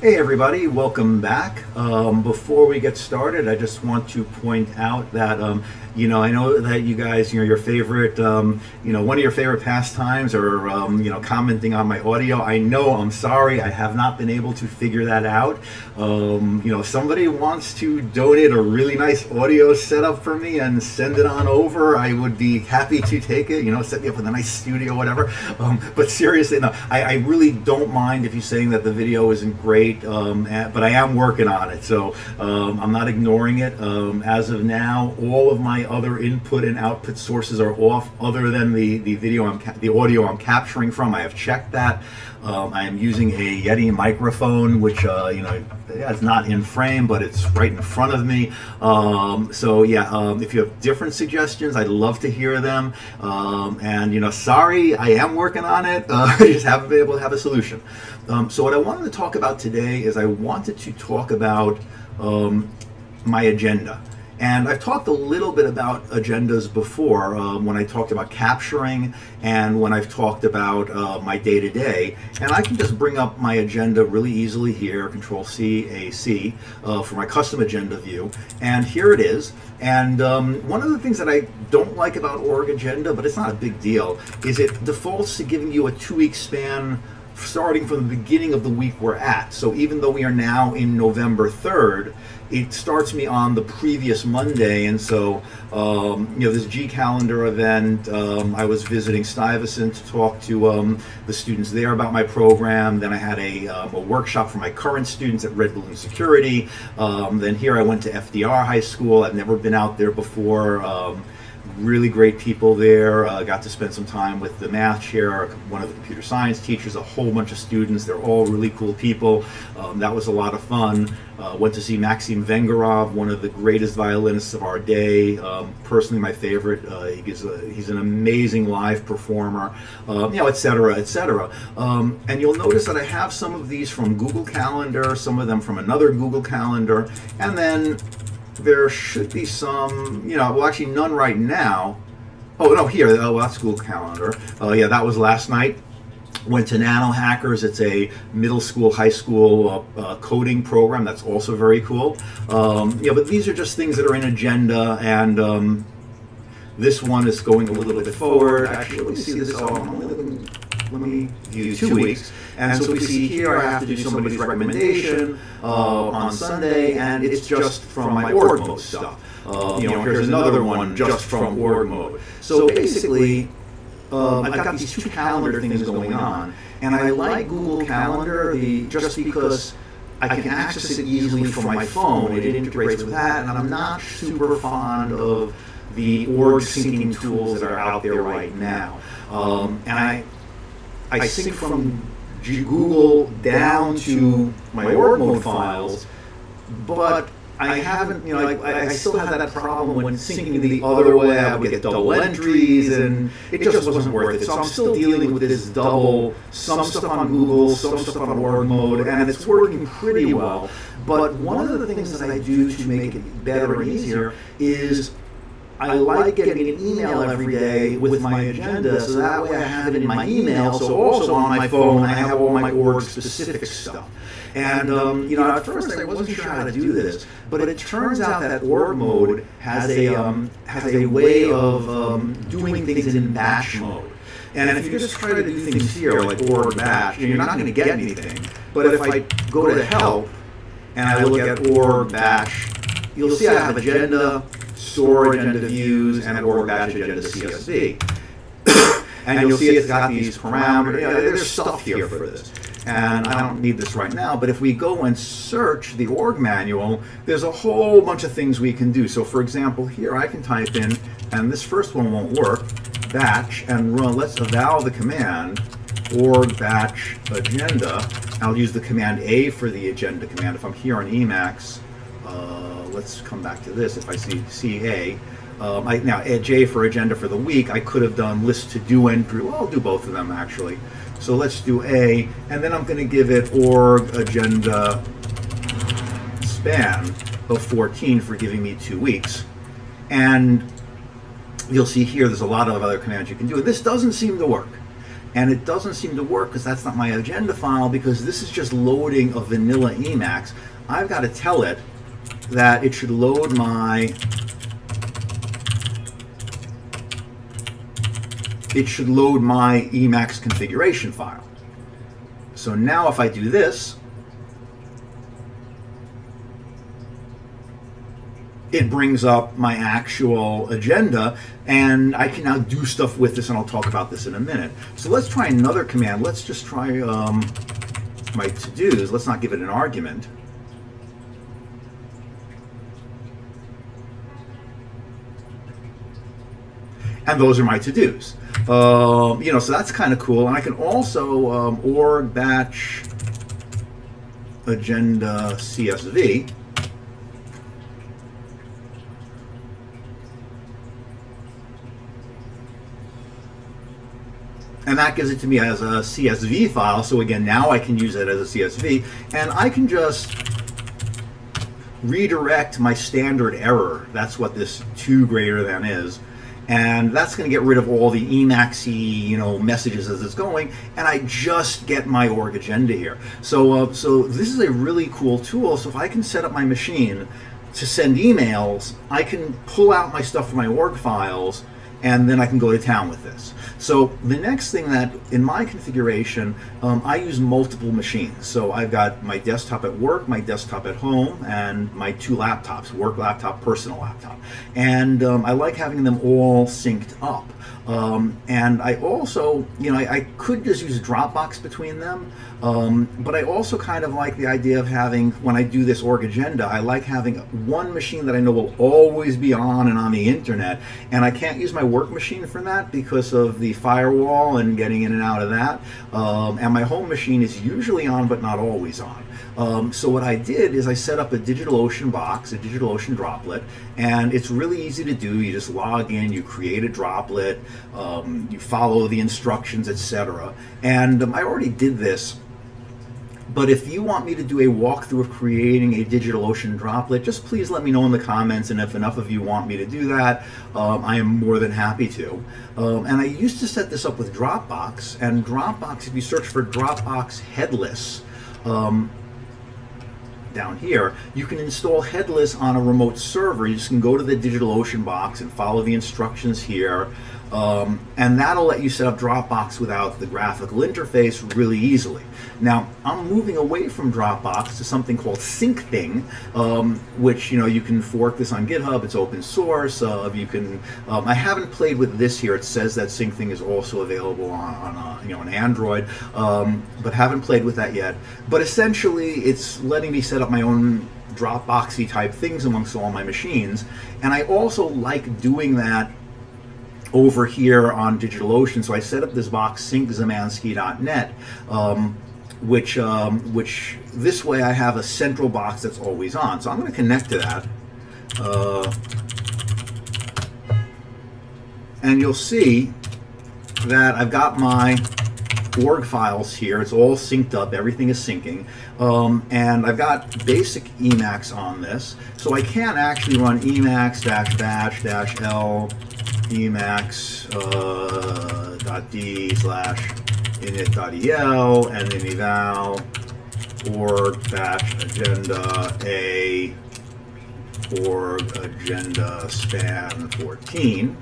Hey everybody, welcome back. Um, before we get started, I just want to point out that um, you know I know that you guys, you know, your favorite, um, you know, one of your favorite pastimes, or um, you know, commenting on my audio. I know I'm sorry, I have not been able to figure that out. Um, you know, somebody wants to donate a really nice audio setup for me and send it on over, I would be happy to take it. You know, set me up with a nice studio, whatever. Um, but seriously, no, I, I really don't mind if you're saying that the video isn't great um, but I am working on it. So um, I'm not ignoring it. Um, as of now, all of my other input and output sources are off, other than the the video I'm the audio I'm capturing from. I have checked that. Um, I am using a Yeti microphone, which uh, you know it's not in frame, but it's right in front of me. Um, so yeah, um, if you have different suggestions, I'd love to hear them. Um, and you know, sorry, I am working on it. Uh, I just haven't been able to have a solution. Um, so what I wanted to talk about today is I wanted to talk about um, my agenda. And I've talked a little bit about agendas before um, when I talked about capturing and when I've talked about uh, my day to day. And I can just bring up my agenda really easily here, Control C, A, C, uh, for my custom agenda view. And here it is. And um, one of the things that I don't like about Org Agenda, but it's not a big deal, is it defaults to giving you a two week span starting from the beginning of the week we're at. So even though we are now in November 3rd, it starts me on the previous Monday, and so um, you know this G calendar event. Um, I was visiting Stuyvesant to talk to um, the students there about my program. Then I had a, um, a workshop for my current students at Red Balloon Security. Um, then here I went to FDR High School. I've never been out there before um, really great people there. Uh, got to spend some time with the math chair, one of the computer science teachers, a whole bunch of students. They're all really cool people. Um, that was a lot of fun. Uh, went to see Maxim Vengerov, one of the greatest violinists of our day. Um, personally, my favorite. Uh, he's, a, he's an amazing live performer, um, you know, etc., etc. Um, and you'll notice that I have some of these from Google Calendar, some of them from another Google Calendar, and then there should be some, you know, well, actually none right now. Oh, no, here, oh, that's school Calendar. Oh, yeah, that was last night. Went to Nano Hackers. It's a middle school, high school uh, uh, coding program. That's also very cool. Um, yeah, but these are just things that are in agenda, and um, this one is going a little bit forward. Actually, let me see this. Oh, let me view two weeks. And so we see here I have to do somebody's recommendation uh, on Sunday, and it's just from my org mode stuff. Uh, you know, here's another one just from org mode. So basically, um, I've got these two calendar things going on, and I like Google Calendar the, just because I can access it easily from my phone. It integrates with that, and I'm not super fond of the org syncing tools that are out there right now. Um, and I, I sync from Google down to my org mode files, but I haven't, you know, like, I, still have that problem when syncing the other way. I would get double entries, and it just wasn't worth it. So I'm still dealing with this double, some stuff on Google, some stuff on org mode, and it's working pretty well. But one of the things that I do to make it better and easier is I like getting an email every day with my agenda, so that way I have it in my email. So also on my phone, I have all my org specific stuff. And um, you know, at first I wasn't sure how to do this, but it turns out that org mode has a um, has a way of um, doing things in batch mode. And if you just try to do things here, like org batch, you're not going to get anything. But if I go to help and I look at org batch, you'll see I have agenda, store agenda views, and org batch agenda CSV. and you'll see it's got these parameters. You know, there's stuff here for this. And I don't need this right now, but if we go and search the org manual, there's a whole bunch of things we can do. So for example, here I can type in, and this first one won't work, batch, and run, let's eval the command, org batch agenda. I'll use the command A for the agenda command. If I'm here on Emacs, uh, let's come back to this. If I see CA, um, I, now at J for agenda for the week, I could have done list to do. Well, I'll do both of them actually. So let's do A, and then I'm going to give it org agenda span of 14 for giving me two weeks. And you'll see here there's a lot of other commands you can do. And this doesn't seem to work. and it doesn't seem to work because that's not my agenda file because this is just loading a vanilla Emacs. I've got to tell it that it should load my it should load my Emacs configuration file. So now if I do this, it brings up my actual agenda and I can now do stuff with this and I'll talk about this in a minute. So let's try another command. Let's just try um, my to-dos. Let's not give it an argument. And those are my to-dos. Um, you know, so that's kind of cool. And I can also um, org batch agenda CSV. and that gives it to me as a CSV file. So again, now I can use it as a CSV, and I can just redirect my standard error. That's what this two greater than is. And that's going to get rid of all the Emacsy, you know, messages as it's going, and I just get my org agenda here. So, uh, so this is a really cool tool. So if I can set up my machine to send emails, I can pull out my stuff from my org files, and then I can go to town with this. So the next thing that in my configuration, um, I use multiple machines. So I've got my desktop at work, my desktop at home, and my two laptops, work laptop, personal laptop. And um, I like having them all synced up. Um, and I also, you know, I, I, could just use Dropbox between them, um, but I also kind of like the idea of having, when I do this org agenda, I like having one machine that I know will always be on and on the internet, and I can't use my work machine for that because of the firewall and getting in and out of that, um, and my home machine is usually on but not always on. Um, so what I did is I set up a DigitalOcean box, a DigitalOcean droplet, and it's really easy to do. You just log in, you create a droplet, um, you follow the instructions, etc. And um, I already did this but if you want me to do a walkthrough of creating a DigitalOcean droplet, just please let me know in the comments. And if enough of you want me to do that, um, I am more than happy to. Um, and I used to set this up with Dropbox. And Dropbox, if you search for Dropbox Headless, um, down here, you can install Headless on a remote server. You just can go to the DigitalOcean box and follow the instructions here. Um, and that'll let you set up Dropbox without the graphical interface really easily. Now, I'm moving away from Dropbox to something called SyncThing, um, which you know you can fork this on GitHub. It's open source. Uh, you can. Um, I haven't played with this here. It says that SyncThing is also available on, on uh, you know an Android, um, but haven't played with that yet. But essentially, it's letting me set up my own Dropboxy type things amongst all my machines, and I also like doing that over here on DigitalOcean. So I set up this box synczemansky.net, um, which um, which this way I have a central box that's always on. So I'm going to connect to that. Uh, and you'll see that I've got my org files here. It's all synced up. Everything is syncing. Um, and I've got basic Emacs on this. So I can actually run Emacs dash batch dash L emacs uh, dot d slash init init.el and then eval org batch agenda a org agenda span 14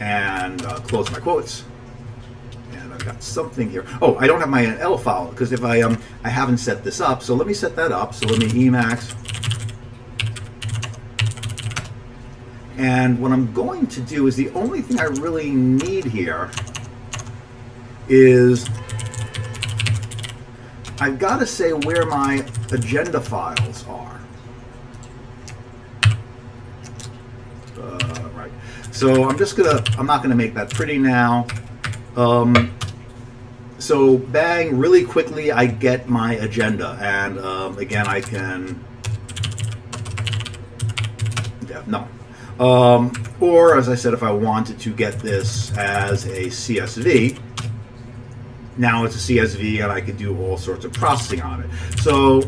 and uh, close my quotes. And I've got something here. Oh I don't have my L file because if I um I haven't set this up so let me set that up. So let me emacs And what I'm going to do is the only thing I really need here is I've got to say where my agenda files are. Uh, right. So I'm just gonna, I'm not gonna make that pretty now. Um, so bang, really quickly I get my agenda. And um, again, I can, yeah, no, um, or, as I said, if I wanted to get this as a CSV, now it's a CSV and I could do all sorts of processing on it. So,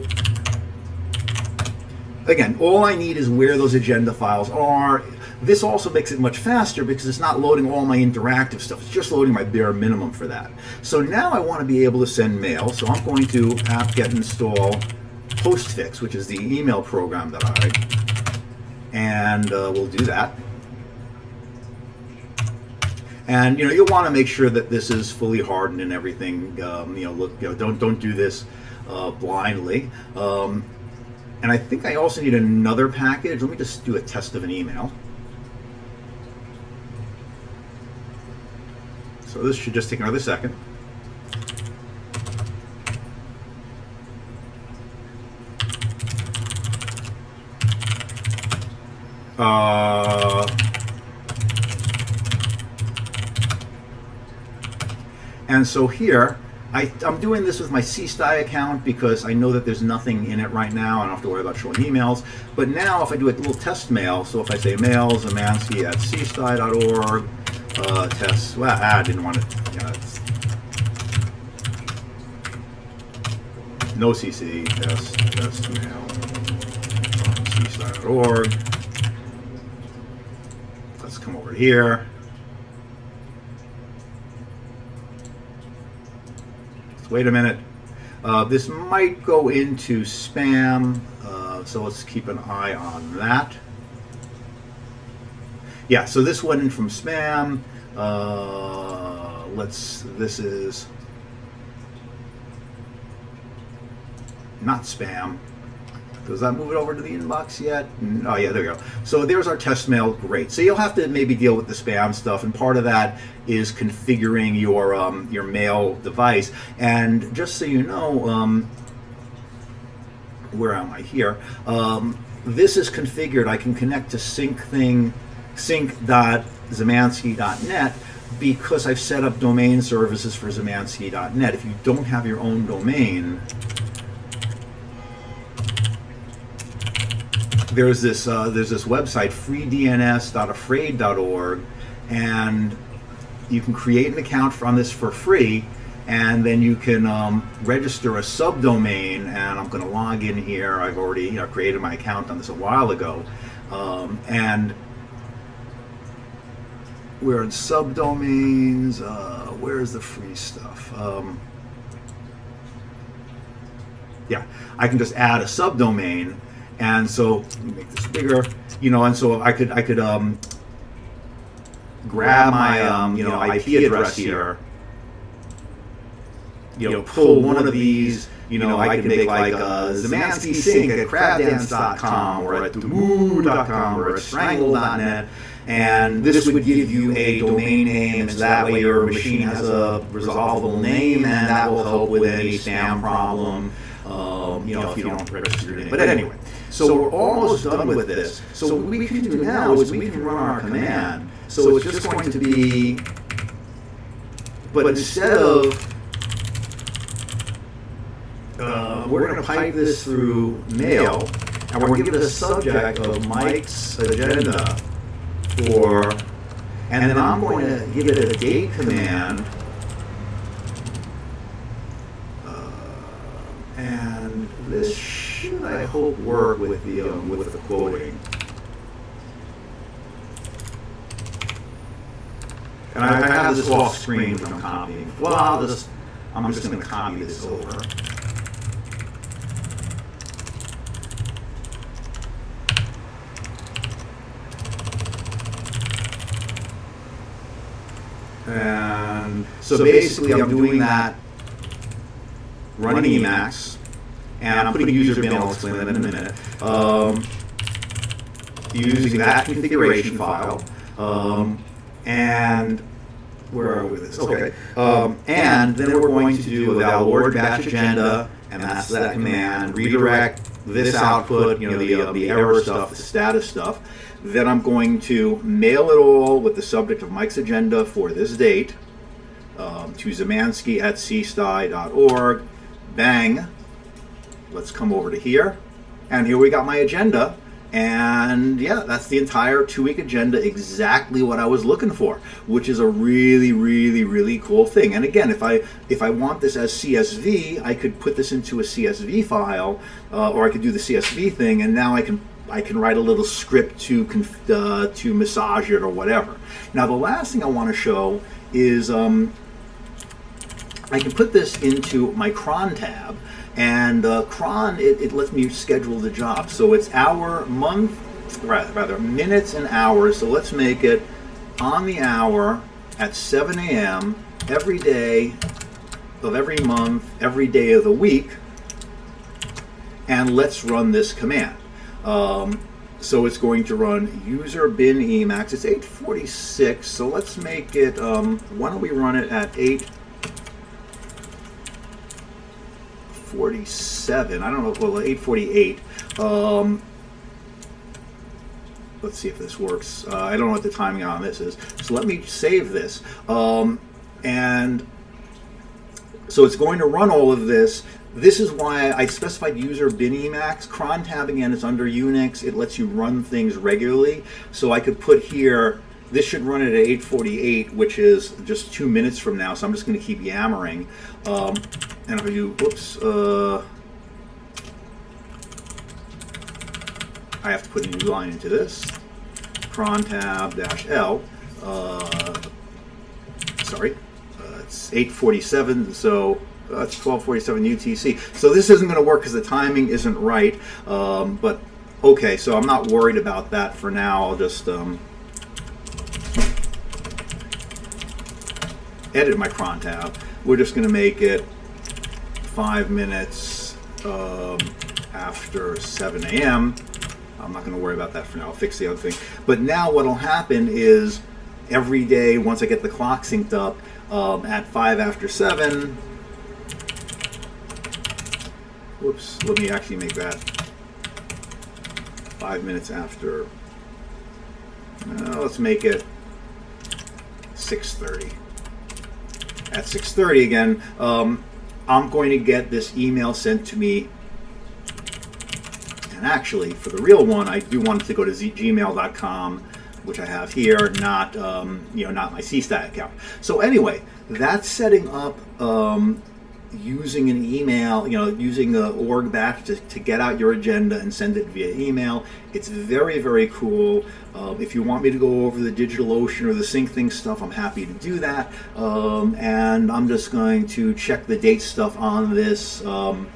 again, all I need is where those agenda files are. This also makes it much faster because it's not loading all my interactive stuff. It's just loading my bare minimum for that. So now I want to be able to send mail. So I'm going to apt-get install postfix, which is the email program that I, and uh, we'll do that. And you know you'll want to make sure that this is fully hardened and everything. Um, you know, look, you know, don't don't do this uh, blindly. Um, and I think I also need another package. Let me just do a test of an email. So this should just take another second. Uh, and so here, I, am doing this with my CSTUY account because I know that there's nothing in it right now. I don't have to worry about showing emails. But now if I do a little test mail, so if I say mail Zamansky at cstuy.org, uh, test, well, I didn't want to, yeah, no CC, test, test mail, cstuy.org. Let's come over here. wait a minute. Uh, this might go into spam, uh, so let's keep an eye on that. Yeah, so this went in from spam. Uh, let's, this is not spam. Does that move it over to the inbox yet? Oh yeah, there we go. So there's our test mail. Great. So you'll have to maybe deal with the spam stuff, and part of that is configuring your um, your mail device. And just so you know, um, where am I here? Um, this is configured. I can connect to sync thing, sync.zamansky.net because I've set up domain services for zamansky.net. If you don't have your own domain, there's this uh, there's this website freedns.afraid.org, and you can create an account on this for free, and then you can um, register a subdomain. And I'm going to log in here. I've already you know created my account on this a while ago, um, and we're in subdomains. Uh, where's the free stuff? Um, yeah, I can just add a subdomain and so make this bigger, you know, and so I could I could um, grab my um, you know IP address here, you know, pull one of these. You know, I can make like a Zamansky sync at crabdance.com or at moo.com or at strangled.net. And this would give you a domain name, so that way your machine has a resolvable name, and that will help with any spam problem. Um, you know, if you don't register your name. But anyway, so we're almost done with this. So what we can do now is we can run our command. So it's just going to be, but instead of, uh, we're going to pipe this through mail, and we're going to give it a subject of Mike's agenda for, and then I'm going to give it a date command uh, and this should, I hope, work with the um, with the quoting. And I, have this off screen when I'm copying. Well, I'll just, I'm just going to copy this over. And so basically I'm doing that running Emacs and I'm putting user bin, I'll explain that in a minute, um, using that configuration file, um, and where are we with this? Okay. Um, and then we're going to do a val batch agenda, and that's that command, redirect this output, you know, the, uh, the error stuff, the status stuff. Then I'm going to mail it all with the subject of Mike's agenda for this date um, to Zamansky at cstuy.org. Bang let's come over to here. And here we got my agenda. And yeah, that's the entire two week agenda, exactly what I was looking for, which is a really, really, really cool thing. And again, if I if I want this as CSV, I could put this into a CSV file, uh, or I could do the CSV thing, and now I can I can write a little script to uh, to massage it or whatever. Now the last thing I want to show is um, I can put this into my cron tab and uh, cron it, it lets me schedule the job. So it's hour month rather, rather minutes and hours. So let's make it on the hour at 7 a.m every day of every month every day of the week and let's run this command. Um, so it's going to run user bin emacs. It's 846 so let's make it um, why don't we run it at 8 847. I don't know, well, 848. Um, let's see if this works. Uh, I don't know what the timing on this is. So let me save this. Um, and so it's going to run all of this. This is why I specified user bin Emacs. Cron tab again is under Unix. It lets you run things regularly. So I could put here, this should run it at 848, which is just two minutes from now. So I'm just going to keep yammering. Um, and if you, whoops, uh, I have to put a new line into this. Cron tab dash L. Uh, sorry, uh, it's 847, so that's 1247 UTC. So this isn't going to work because the timing isn't right. Um, but okay, so I'm not worried about that for now. I'll just um, edit my cron tab. We're just going to make it five minutes um, after 7 a.m. I'm not going to worry about that for now. I'll fix the other thing. But now what will happen is every day, once I get the clock synced up, um, at 5 after 7, whoops, let me actually make that 5 minutes after, uh, let's make it 6.30. At 6.30 again, um, I'm going to get this email sent to me. And actually, for the real one, I do want it to go to gmail.com, which I have here, not um, you know not my CSTUY account. So anyway, that's setting up um, using an email, you know, using the org batch to, to get out your agenda and send it via email. It's very, very cool. Um, if you want me to go over the DigitalOcean or the Syncthings stuff, I'm happy to do that. Um, and I'm just going to check the date stuff on this um,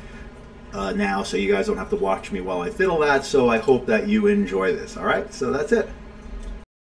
uh, now so you guys don't have to watch me while I fiddle that. So I hope that you enjoy this. All right, so that's it.